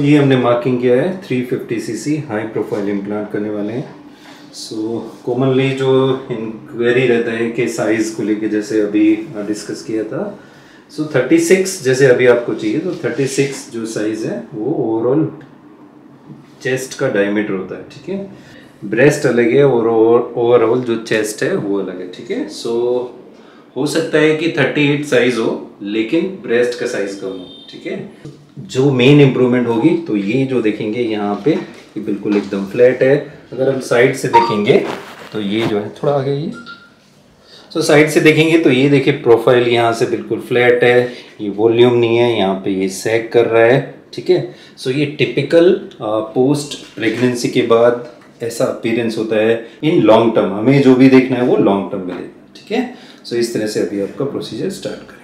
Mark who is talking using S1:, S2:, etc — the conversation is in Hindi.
S1: ये हमने मार्किंग किया है 350 fifty C high profile implant करने वाले हैं। सो so, कॉमनली जो इंक्वायरी रहता है कि साइज़ को लेके जैसे अभी डिस्कस किया था। सो so, 36 जैसे अभी आपको चाहिए तो 36 जो साइज़ है वो ओवरऑल चेस्ट का डायमीटर होता है ठीक है? ब्रेस्ट अलग है और ओवरऑल जो चेस्ट है वो अलग है ठीक है? सो हो सकता है कि 38 साइज़ हो, लेकिन ब्रेस्ट का साइज़ कम हो, ठीक है? जो मेन इम्प्रूवमेंट होगी तो ये जो देखेंगे यहाँ पे, ये बिल्कुल एकदम फ्लैट है। अगर हम साइड से देखेंगे तो ये जो है, थोड़ा आगे ये तो साइड से देखेंगे तो ये देखिए प्रोफ़ाइल यहाँ से बिल्कुल फ्लैट है। ये वॉल्यूम नहीं है, यहाँ पे ये सैक कर रहा है, ठीक है? सो ये टिपिकल पोस्ट प्रेगनेंसी के बाद ऐसा अपीरेंस होता है इन लॉन्ग टर्म हमें जो भी देखना है, वो लॉन्ग टर्म में देखना ठीक है? सो इस तरह से अभी आपका प्रोसीजर स्टार्ट कर